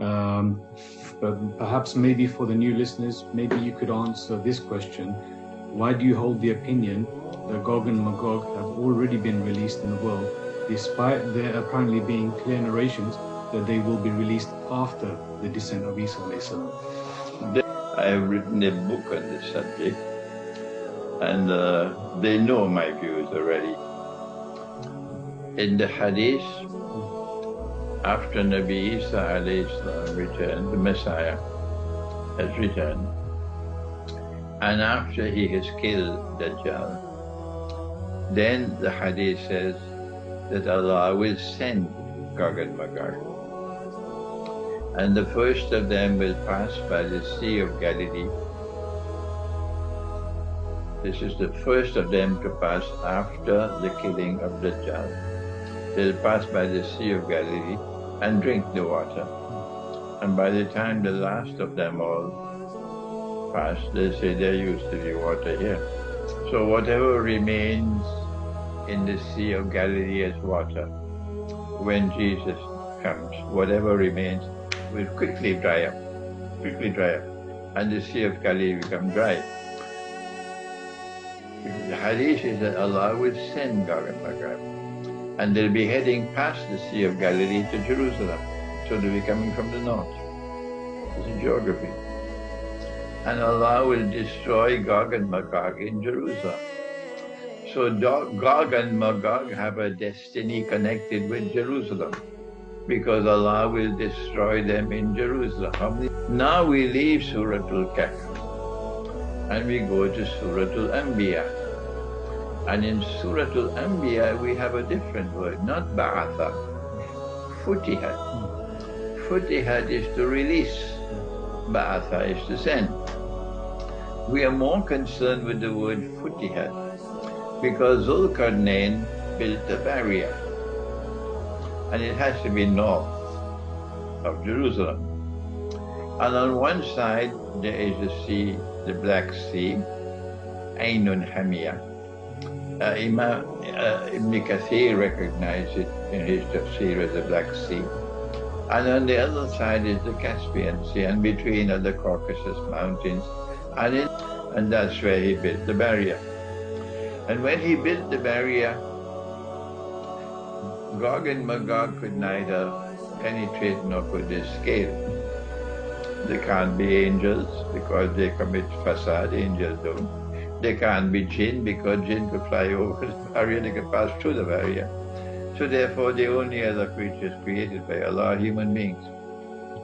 Um, but perhaps maybe for the new listeners, maybe you could answer this question. Why do you hold the opinion that Gog and Magog have already been released in the world, despite there apparently being clear narrations that they will be released after the descent of Isa I have written a book on this subject, and uh, they know my views already. In the Hadith, after Nabi Isa returned, the Messiah has returned, and after he has killed Dajjal, then the Hadith says that Allah will send Gog and Magog. And the first of them will pass by the Sea of Galilee. This is the first of them to pass after the killing of Dajjal. They'll pass by the Sea of Galilee and drink the water. And by the time the last of them all pass, they say there used to be water here. So whatever remains in the Sea of Galilee as water, when Jesus comes, whatever remains will quickly dry up, quickly dry up, and the Sea of Galilee become dry. The hadith is that Allah will send Gog and Magog and they'll be heading past the Sea of Galilee to Jerusalem. So they'll be coming from the north. This is geography. And Allah will destroy Gog and Magog in Jerusalem. So Gog and Magog have a destiny connected with Jerusalem because Allah will destroy them in Jerusalem. Now we leave Surah Al-Kahf and we go to Surah Al-Anbiya. And in Surah Al-Anbiya, we have a different word, not ba'atha, futihat. Futihat is to release, ba'atha is to send. We are more concerned with the word futihat because Zulkarnain built a barrier and it has to be north of Jerusalem. And on one side there is the sea, the Black Sea, Ainun Hamiyah, uh, Imam uh, Ibn Kathir recognized it in his tafsir as the Black Sea. And on the other side is the Caspian Sea, and between are the Caucasus Mountains. And, in, and that's where he built the barrier. And when he built the barrier, Gog and Magog could neither penetrate nor could they escape. They can't be angels because they commit fasad, angels don't. They can't be jinn because jinn could fly over the barrier, they could pass through the barrier. So therefore the only other creatures created by Allah are human beings.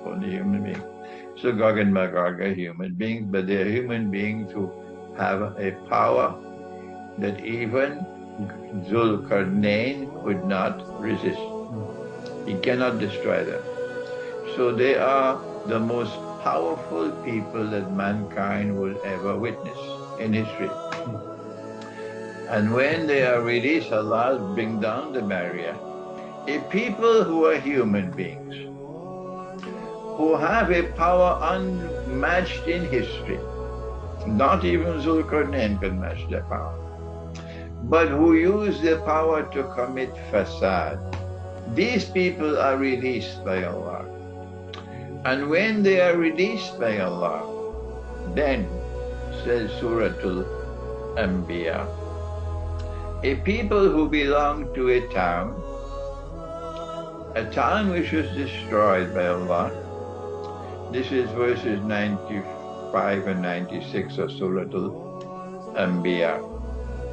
Only human beings. So Gog and Magog are human beings, but they are human beings who have a power that even Zulkarnain could not resist. He cannot destroy them. So they are the most powerful people that mankind will ever witness in history. And when they are released, Allah bring down the barrier. A people who are human beings, who have a power unmatched in history, not even Zulkarnain can match their power, but who use their power to commit fasad. These people are released by Allah. And when they are released by Allah, then says Surah Al-Anbiya, a people who belong to a town, a town which was destroyed by Allah. This is verses 95 and 96 of Surah Al-Anbiya.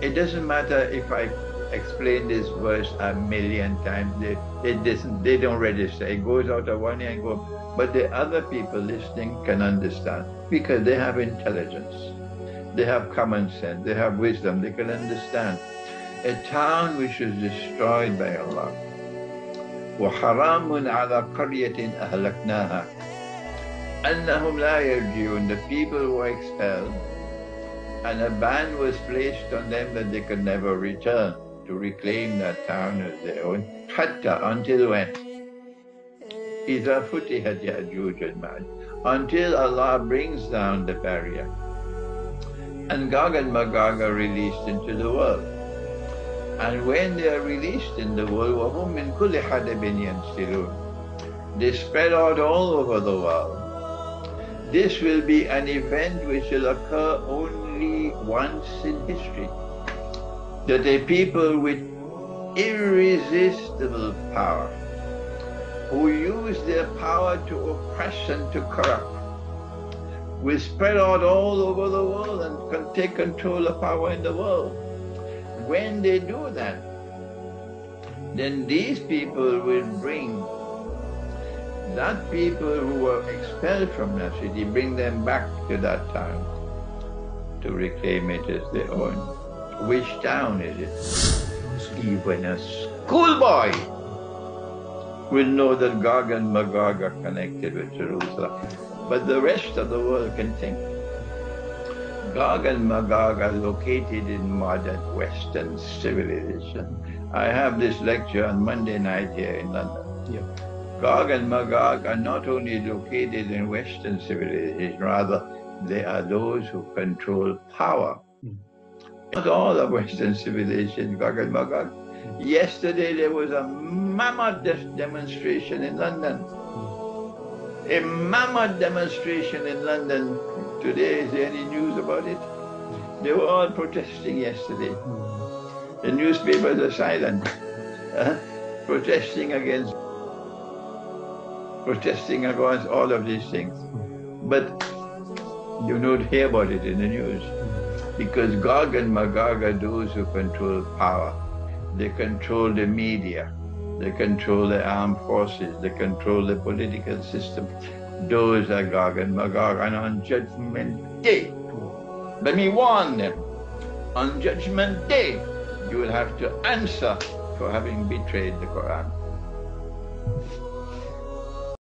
It doesn't matter if I explain this verse a million times, they, they, they don't register. It goes out of one ear and go, but the other people listening can understand because they have intelligence. They have common sense, they have wisdom, they can understand. A town which is destroyed by Allah. وَحَرَامٌ عَلَى قَرْيَةٍ أَهْلَكْنَاهَا أَنَّهُمْ لَا يَرْجِعُونَ The people were expelled and a ban was placed on them that they could never return to reclaim that town as their own. Hatta, until when? إذا فتحت يأجوج المعج until Allah brings down the barrier and Gog and Magog are released into the world. And when they are released in the world, وَهُمْ مِنْ كُلِّ They spread out all over the world. This will be an event which will occur only once in history. That a people with irresistible power, who use their power to oppress and to corrupt, will spread out all over the world and can take control of power in the world. When they do that, then these people will bring that people who were expelled from that city, bring them back to that town to reclaim it as their own. Which town is it? Even a schoolboy will know that Gog and Magog are connected with Jerusalem. But the rest of the world can think. Gog and Magog are located in modern Western civilization. I have this lecture on Monday night here in London. Yeah. Gog and Magog are not only located in Western civilization, rather, they are those who control power. Not all of Western civilization, Gog and. Yesterday there was a mammoth demonstration in London. A mammoth demonstration in London. Today, is there any news about it? They were all protesting yesterday. The newspapers are silent, uh, protesting against protesting against all of these things. But you don't hear about it in the news. Because Gog and Magog are those who control power. They control the media. They control the armed forces. They control the political system. Those are Gog and Magog. And on Judgment Day, let me warn them, on Judgment Day, you will have to answer for having betrayed the Quran.